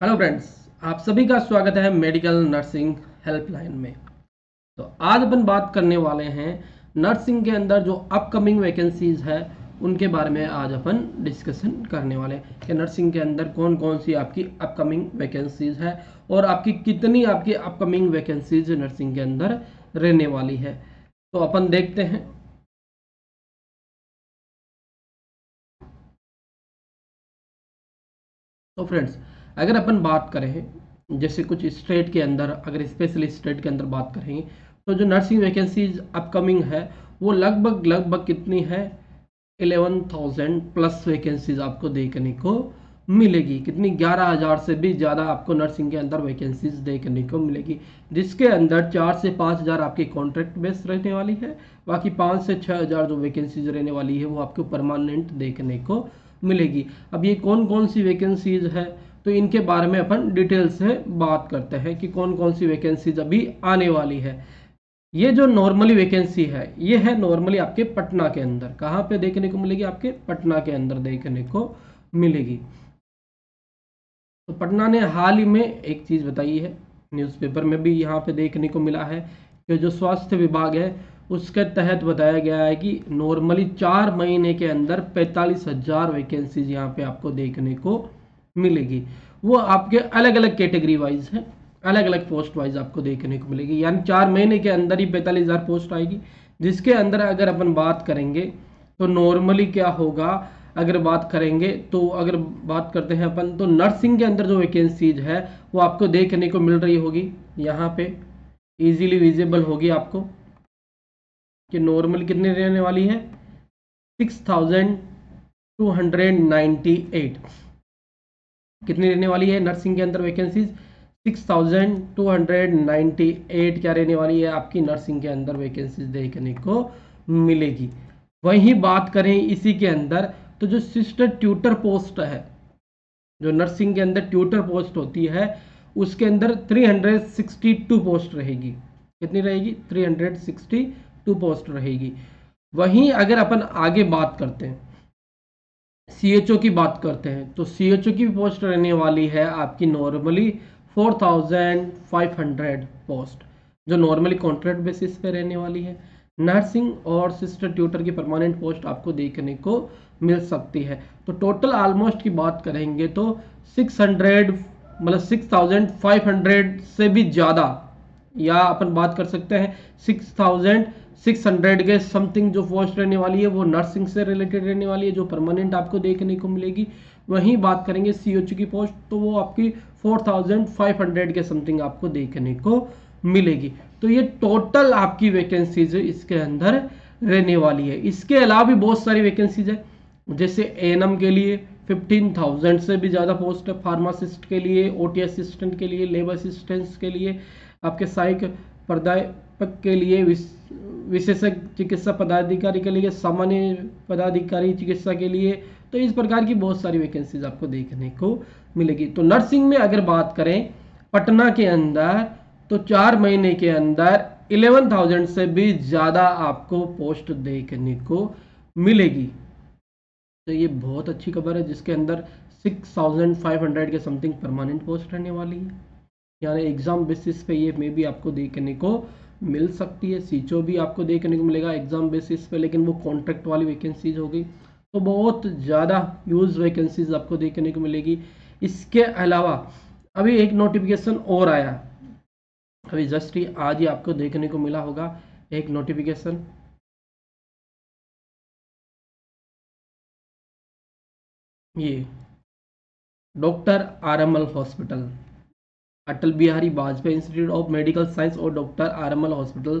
Hello friends आप सभी का स्वागत है मेडिकल नर्सिंग हेल्पलाइन में। तो आज अपन बात करने वाले हैं नर्सिंग के अंदर जो अपकमिंग वैकेंसीज है, उनके बारे में आज अपन डिस्कशन करने वाले हैं कि नर्सिंग के अंदर कौन कौन सी आपकी अपकमिंग वैकेंसीज है और आपकी कितनी आपकी अपकमिंग वैकेंसीज नर्सिंग के अंदर रहने वाली है। तो अपन देखते हैं। तो फ्रेंड्स अगर अपन बात करें जैसे कुछ स्टेट के अंदर अगर स्पेशल स्टेट के अंदर बात करेंगे तो जो नर्सिंग वैकेंसीज अपकमिंग है वो लगभग लगभग कितनी है? 11,000 प्लस वैकेंसीज आपको देखने को मिलेगी। कितनी? 11,000 से भी ज़्यादा आपको नर्सिंग के अंदर वैकेंसीज देखने को मिलेगी जिसके अंदर चार से पाँच हज़ार आपकी कॉन्ट्रैक्ट बेस रहने वाली है। बाकी पाँच से छः हज़ार जो वैकेंसीज रहने वाली है वो आपको परमानेंट देखने को मिलेगी। अब ये कौन कौन सी वैकेंसीज है? तो इनके बारे में अपन डिटेल से बात करते हैं कि कौन कौन सी वैकेंसीज अभी आने वाली है। ये जो नॉर्मली वैकेंसी है, ये है नॉर्मली आपके पटना के अंदर। कहाँ पे देखने को मिलेगी? आपके पटना के अंदर देखने को मिलेगी। तो पटना ने हाल ही में एक चीज़ बताई है न्यूज़पेपर में भी यहाँ पे देखने को मिला है कि जो स्वास्थ्य विभाग है, उसके तहत बताया गया है कि नॉर्मली चार महीने के अंदर पैंतालीस हज़ार वैकेंसीज यहाँ पे आपको देखने को मिलेगी। वो आपके अलग अलग कैटेगरी वाइज है अलग अलग पोस्ट वाइज आपको देखने को मिलेगी। यानी चार महीने के अंदर ही पैंतालीस हज़ार पोस्ट आएगी। जिसके अंदर अगर अपन बात करेंगे तो नॉर्मली क्या होगा? अगर बात करेंगे तो अगर बात करते हैं अपन तो नर्सिंग के अंदर जो वैकेंसीज है, वो आपको देखने को मिल रही होगी। यहाँ पे इजीली विजिबल होगी आपको कि नॉर्मल कितनी रहने वाली है? Six thousand two hundred ninety eight कितनी रहने वाली है? नर्सिंग के अंदर vacancies six thousand two hundred ninety eight क्या रहने वाली है आपकी? नर्सिंग के अंदर वैकेंसीज देखने को मिलेगी। वहीं बात करें इसी के अंदर तो जो सिस्टर ट्यूटर पोस्ट है, जो नर्सिंग के अंदर ट्यूटर पोस्ट होती है, उसके अंदर 362 पोस्ट रहेगी। कितनी रहेगी? 362 पोस्ट रहेगी। वहीं अगर अपन आगे बात करते हैं सीएचओ की बात करते हैं तो सीएचओ की पोस्ट रहने वाली है आपकी नॉर्मली 4500 पोस्ट जो नॉर्मली कॉन्ट्रैक्ट बेसिस पे रहने वाली है। नर्सिंग और सिस्टर ट्यूटर की परमानेंट पोस्ट आपको देखने को मिल सकती है। तो टोटल ऑलमोस्ट की बात करेंगे तो 600 मतलब 6500 से भी ज़्यादा या अपन बात कर सकते हैं 6000 600 के समथिंग जो पोस्ट रहने वाली है वो नर्सिंग से रिलेटेड रहने वाली है जो परमानेंट आपको देखने को मिलेगी। वहीं बात करेंगे सी की पोस्ट तो वो आपकी 4500 के समथिंग आपको देखने को मिलेगी। तो ये टोटल आपकी वैकेंसीज इसके अंदर रहने वाली है। इसके अलावा भी बहुत सारी वैकेंसीज है जैसे एएनएम के लिए 15,000 से भी ज़्यादा पोस्ट है फार्मासिस्ट के लिए ओटी असिस्टेंट के लिए लेबर असिस्टेंट्स के लिए आपके सहायक प्राध्यापक के लिए विशेषज्ञ चिकित्सा पदाधिकारी के लिए, सामान्य पदाधिकारी चिकित्सा के लिए। तो इस प्रकार की बहुत सारी वैकेंसीज आपको देखने को मिलेगी। तो नर्सिंग में अगर बात करें, पटना के अंदर तो चार महीने के अंदर इलेवन थाउज़ेंड से भी ज़्यादा आपको पोस्ट देखने को मिलेगी। तो ये बहुत अच्छी खबर है, जिसके अंदर सिक्स थाउज़ेंड फाइव हंड्रेड के समथिंग परमानेंट पोस्ट रहने वाली है। यानी एग्ज़ाम बेसिस पे ये मे भी आपको देखने को मिल सकती है। सीचो भी आपको देखने को मिलेगा एग्ज़ाम बेसिस पे, लेकिन वो कॉन्ट्रैक्ट वाली वैकेंसीज हो गई। तो बहुत ज़्यादा यूज़ वैकेंसीज आपको देखने को मिलेगी। इसके अलावा अभी एक नोटिफिकेशन और आया। अभी जस्ट ही आज ही आपको देखने को मिला होगा एक नोटिफिकेशन ये doctor R M L hospital Atal Bihari Vajpayee institute of medical science और doctor R M L hospital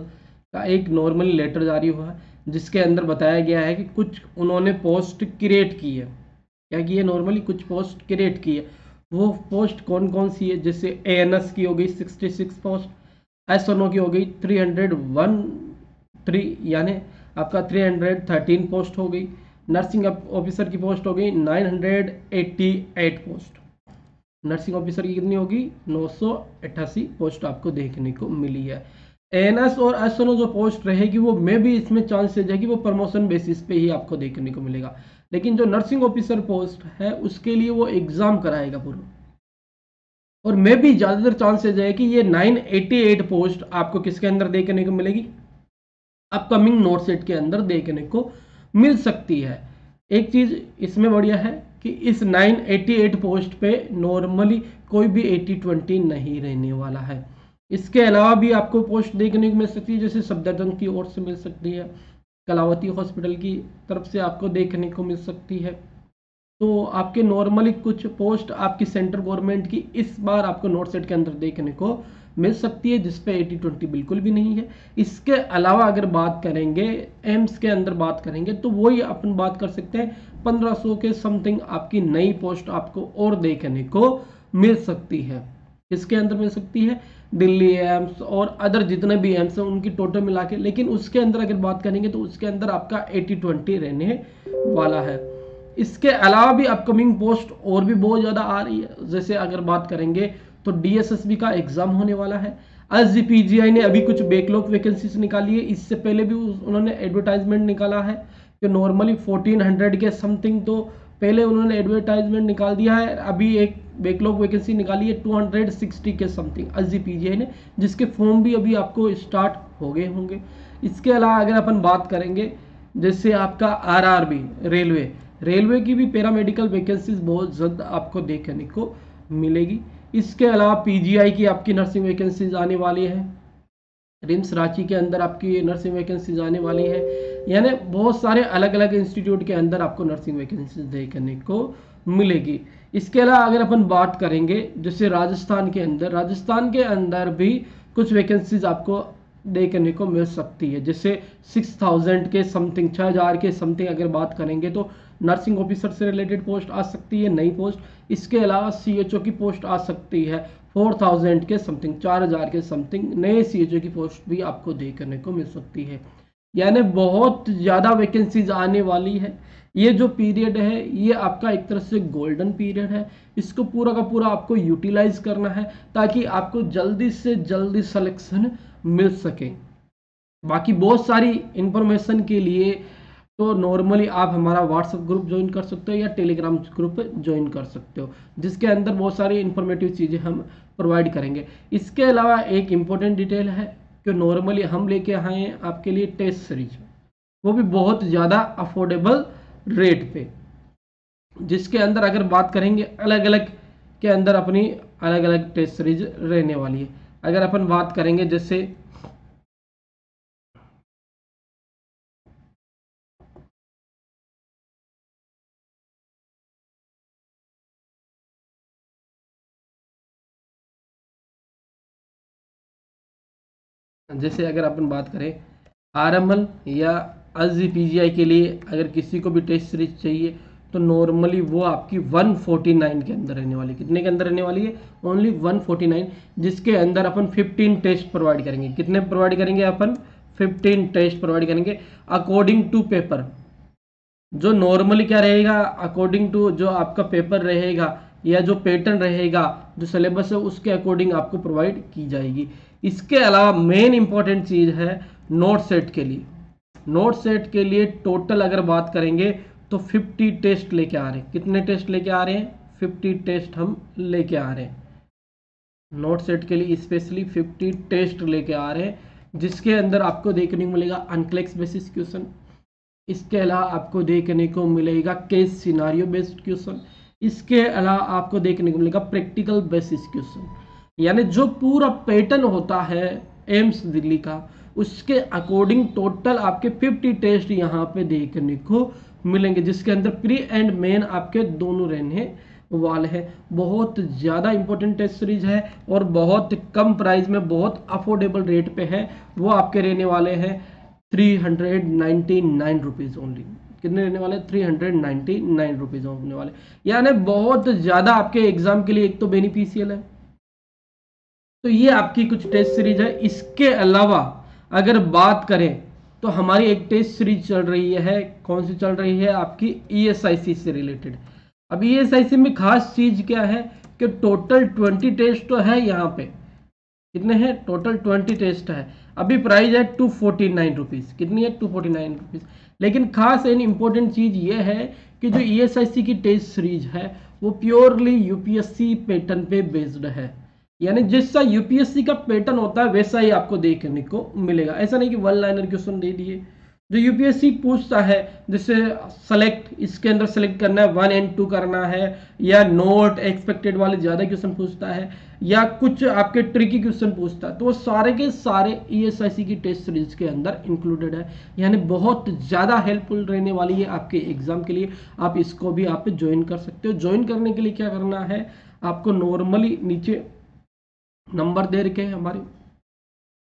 का एक नॉर्मली लेटर जारी हुआ है, जिसके अंदर बताया गया है कि कुछ उन्होंने पोस्ट क्रिएट की है। क्या की है नॉर्मली कुछ पोस्ट क्रिएट की है? वो पोस्ट कौन कौन सी है? जैसे ए एन एस की हो गई, sixty six post S N O की हो गई थ्री हंड्रेड वन थ्री यानी आपका थ्री हंड्रेड थर्टीन पोस्ट हो गई नर्सिंग ऑफिसर की पोस्ट हो गई nine hundred eighty eight post nursing officer की कितनी होगी? नौ सौ अट्ठासी पोस्ट आपको देखने को मिली है। एएनएस और एसएनओ जो पोस्ट रहेगी, वो मे भी इसमें चांसेज है कि वो प्रमोशन बेसिस पे ही आपको देखने को मिलेगा। लेकिन जो नर्सिंग ऑफिसर पोस्ट है, उसके लिए वो एग्ज़ाम कराएगा पूरा। और मे भी ज़्यादातर चांसेज है कि ये 988 पोस्ट आपको किसके अंदर देखने को मिलेगी? अपकमिंग नोट सेट के अंदर देखने को मिल सकती है। एक चीज़ इसमें बढ़िया है कि इस 988 पोस्ट पे नॉर्मली कोई भी 80-20 नहीं रहने वाला है। इसके अलावा भी आपको पोस्ट देखने को मिल सकती है, जैसे सफदरजंग की ओर से मिल सकती है, कलावती हॉस्पिटल की तरफ़ से आपको देखने को मिल सकती है। तो आपके नॉर्मली कुछ पोस्ट आपकी सेंट्रल गवर्नमेंट की इस बार आपको नोट सेट के अंदर देखने को मिल सकती है जिसपे एटी ट्वेंटी बिल्कुल भी नहीं है। इसके अलावा अगर बात करेंगे, एम्स के अंदर बात करेंगे तो वही अपन बात कर सकते हैं 1500 के समथिंग आपकी नई पोस्ट आपको और देखने को मिल सकती है। इसके अंदर मिल सकती है? दिल्ली एम्स और अदर जितने भी एम्स हैं, उनकी टोटल मिला के। लेकिन उसके अंदर अगर बात करेंगे तो उसके अंदर आपका एटी ट्वेंटी रहने वाला है। इसके अलावा भी अपकमिंग पोस्ट और भी बहुत ज़्यादा आ रही है। जैसे अगर बात करेंगे तो डीएसएसबी का एग्ज़ाम होने वाला है। एस ने अभी कुछ बैकलॉग वैकेंसीज निकाली है। इससे पहले भी उन्होंने एडवर्टाइजमेंट निकाला है। कि नॉर्मली 1400 के समथिंग तो पहले उन्होंने एडवर्टाइजमेंट निकाल दिया है, अभी एक बैकलॉग वैकेंसी निकाली है 260 के समथिंग एस जी ने, जिसके फॉर्म भी अभी आपको स्टार्ट हो गए होंगे। इसके अलावा अगर अपन बात करेंगे, जैसे आपका R R B railway railway की भी पैरामेडिकल वैकेंसीज बहुत जल्द आपको देखने को मिलेगी। इसके अलावा पीजीआई की आपकी नर्सिंग वैकेंसीज आने वाली है, रिम्स रांची के अंदर आपकी नर्सिंग वैकेंसीज आने वाली है। यानी बहुत सारे अलग अलग इंस्टीट्यूट के अंदर आपको नर्सिंग वैकेंसीज देखने को मिलेगी। इसके अलावा अगर अपन बात करेंगे, जैसे राजस्थान के अंदर, राजस्थान के अंदर भी कुछ वैकेंसीज आपको देखने को मिल सकती है। जैसे सिक्स थाउज़ेंड के समथिंग छः हज़ार के समथिंग अगर बात करेंगे तो नर्सिंग ऑफिसर से रिलेटेड पोस्ट आ सकती है, नई पोस्ट इसके अलावा सीएचओ की पोस्ट आ सकती है फोर थाउज़ेंड के समथिंग चार हज़ार के समथिंग नए सीएचओ की पोस्ट भी आपको देखने को मिल सकती है। यानी बहुत ज़्यादा वैकेंसीज आने वाली है। ये जो पीरियड है, ये आपका एक तरह से गोल्डन पीरियड है। इसको पूरा का पूरा आपको यूटिलाइज करना है ताकि आपको जल्दी से जल्दी सिलेक्शन मिल सके। बाकी बहुत सारी इंफॉर्मेशन के लिए तो नॉर्मली आप हमारा व्हाट्सएप ग्रुप ज्वाइन कर सकते हो या टेलीग्राम ग्रुप ज्वाइन कर सकते हो, जिसके अंदर बहुत सारी इंफॉर्मेटिव चीज़ें हम प्रोवाइड करेंगे। इसके अलावा एक इम्पोर्टेंट डिटेल है कि नॉर्मली हम लेके आए हैं आपके लिए टेस्ट सीरीज़ वो भी बहुत ज़्यादा अफोर्डेबल रेट पे। जिसके अंदर अगर बात करेंगे अलग अलग के अंदर अपनी अलग अलग टेस्ट सीरीज़ रहने वाली है। अगर अपन बात करेंगे, जैसे जैसे अगर अपन बात करें आरएमएल या एस जी के लिए अगर किसी को भी टेस्ट सीरीज़ चाहिए तो नॉर्मली वो आपकी 149 के अंदर रहने वाली कितने के अंदर रहने वाली है? ओनली 149 जिसके अंदर अपन 15 टेस्ट प्रोवाइड करेंगे। कितने प्रोवाइड करेंगे अपन? 15 टेस्ट प्रोवाइड करेंगे। अकॉर्डिंग टू पेपर जो नॉर्मली क्या रहेगा? अकॉर्डिंग टू जो आपका पेपर रहेगा या जो पैटर्न रहेगा, जो सिलेबस है, उसके अकॉर्डिंग आपको प्रोवाइड की जाएगी। इसके अलावा मेन इंपॉर्टेंट चीज़ है नोट सेट के लिए। नोट सेट के लिए टोटल अगर बात करेंगे तो 50 टेस्ट लेके आ रहे हैं। कितने टेस्ट लेके आ रहे हैं? 50 टेस्ट हम लेके आ रहे हैं। नोट सेट के लिए स्पेशली 50 टेस्ट लेके आ रहे हैं, जिसके अंदर आपको देखने को मिलेगा अनक्लेक्स बेसिस क्वेश्चन इसके अलावा आपको देखने को मिलेगा केस सिनारियो बेस्ड क्वेश्चन इसके अलावा आपको देखने को मिलेगा प्रैक्टिकल बेसिस क्वेश्चन यानी जो पूरा पैटर्न होता है एम्स दिल्ली का, उसके अकॉर्डिंग टोटल आपके 50 टेस्ट यहाँ पे देखने को मिलेंगे, जिसके अंदर प्री एंड मेन आपके दोनों रहने वाले हैं। बहुत ज़्यादा इंपॉर्टेंट टेस्ट सीरीज़ है और बहुत कम प्राइस में, बहुत अफोर्डेबल रेट पे है, वो आपके रहने वाले हैं three hundred ninety nine rupees only कितने रहने वाले? Three hundred ninety nine rupees होने वाले। यानी बहुत ज़्यादा आपके एग्ज़ाम के लिए एक तो बेनिफिशियल है। तो ये आपकी कुछ टेस्ट सीरीज़ है। इसके अलावा अगर बात करें तो हमारी एक टेस्ट सीरीज़ चल रही है। कौन सी चल रही है? आपकी ईएसआईसी से रिलेटेड अब ईएसआईसी में खास चीज़ क्या है कि टोटल ट्वेंटी टेस्ट तो है यहाँ पे। कितने हैं? टोटल ट्वेंटी टेस्ट है। अभी प्राइस है टू फोर्टी नाइन रुपीज़ कितनी है? टू फोर्टी नाइन रुपीज़ लेकिन खास एंड इम्पोर्टेंट चीज़ ये है कि जो ई e की टेस्ट सीरीज़ है, वो प्योरली यूपीएससी पैटर्न पे बेस्ड है। यानी जैसा यूपीएससी का पैटर्न होता है, वैसा ही आपको देखने को मिलेगा। ऐसा नहीं कि वन लाइनर क्वेश्चन दे दिए। जो यूपीएससी पूछता है, जैसे सेलेक्ट इसके अंदर सेलेक्ट करना है वन एंड टू करना है, या नोट एक्सपेक्टेड वाले ज़्यादा क्वेश्चन पूछता है, या कुछ आपके ट्रिकी क्वेश्चन पूछता है तो वो सारे के सारे ईएसआईसी e की टेस्ट सीरीज़ के अंदर इंक्लूडेड है। यानी बहुत ज़्यादा हेल्पफुल रहने वाली है आपके एग्ज़ाम के लिए। आप इसको भी आप ज्वाइन कर सकते हो। ज्वाइन करने के लिए क्या करना है? आपको नॉर्मली नीचे नंबर दे रखे हैं हमारे।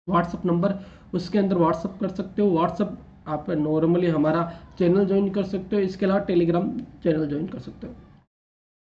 व्हाट्सअप नंबर, उसके अंदर व्हाट्सअप कर सकते हो। व्हाट्सअप आप नॉर्मली हमारा चैनल ज्वाइन कर सकते हो। इसके अलावा टेलीग्राम चैनल ज्वाइन कर सकते हो।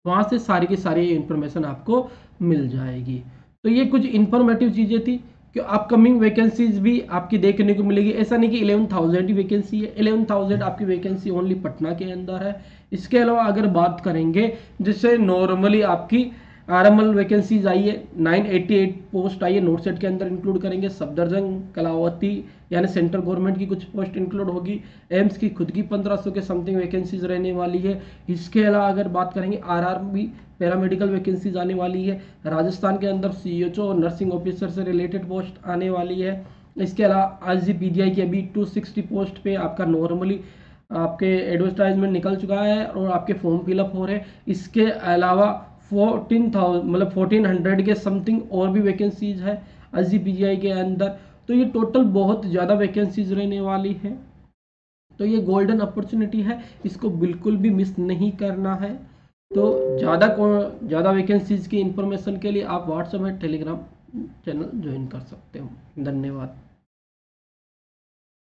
वहाँ से सारी की सारी इन्फॉर्मेशन आपको मिल जाएगी। तो ये कुछ इन्फॉर्मेटिव चीज़ें थी कि अपकमिंग वैकेंसीज भी आपकी देखने को मिलेगी। ऐसा नहीं कि इलेवन थाउज़ेंड ही वैकेंसी है। इलेवन थाउज़ेंड आपकी वैकेंसी ओनली पटना के अंदर है। इसके अलावा अगर बात करेंगे जिससे नॉर्मली आपकी आर एम एल वैकेंसीज आई है 988 पोस्ट आई है नोट सेट के अंदर इंक्लूड करेंगे। सफदरजंग, कलावती, यानी सेंट्रल गवर्नमेंट की कुछ पोस्ट इंक्लूड होगी। एम्स की खुद की 1500 के समथिंग वैकेंसीज रहने वाली है। इसके अलावा अगर बात करेंगे R R B paramedical vacancies आने वाली है। राजस्थान के अंदर सी एच ओ और नर्सिंग ऑफिसर से रिलेटेड पोस्ट आने वाली है। इसके अलावा आज जी पी की अभी टू सिक्सटी पोस्ट पे आपका नॉर्मली आपके एडवर्टाइजमेंट निकल चुका है और आपके फॉर्म फिलअप हो रहे हैं। इसके अलावा फोर्टीन थाउज़ेंड मतलब फोर्टीन हंड्रेड के समथिंग और भी वैकेंसीज है एस के अंदर। तो ये टोटल बहुत ज़्यादा वैकेंसीज रहने वाली है। तो ये गोल्डन अपॉर्चुनिटी है, इसको बिल्कुल भी मिस नहीं करना है। तो ज़्यादा ज़्यादा वैकेंसीज की इंफॉर्मेशन के लिए आप व्हाट्सएप में टेलीग्राम चैनल ज्वाइन कर सकते हो। धन्यवाद।